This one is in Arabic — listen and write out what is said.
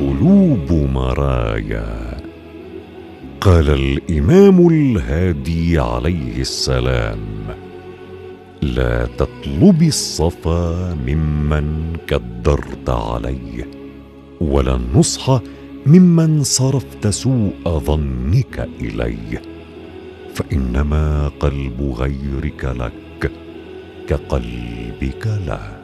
البرايا قال الإمام الهادي عليه السلام لا تطلبي الصفا ممن كدرت عليه ولا النصح ممن صرفت سوء ظنك إليه فإنما قلب غيرك لك كقلبك له